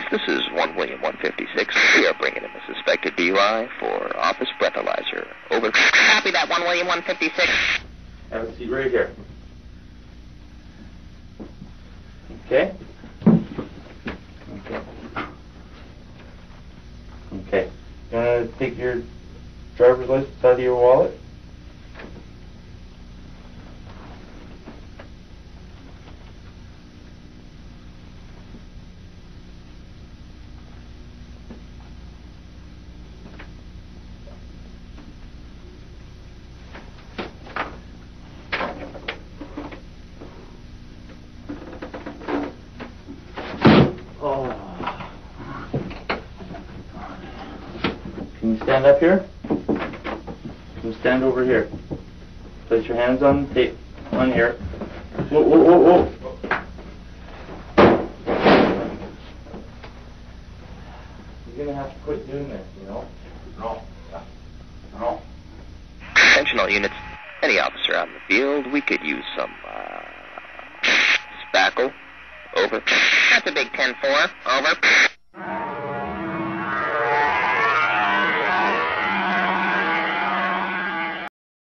case. This is 1 William 156. We are bringing in a suspected DUI for office breathalyzer. Over. Copy that, 1 William 156. Have a seat right here. Okay? Okay. Okay. You want to take your driver's license out of your wallet? Can you stand up here? Can you stand over here? Place your hands on the tape. On here. Whoa, whoa, whoa, whoa. You're gonna have to quit doing this, you know? No. No. Attention all units. Any officer out in the field, we could use some, uh, spackle. Over. That's a big 10-4. Over.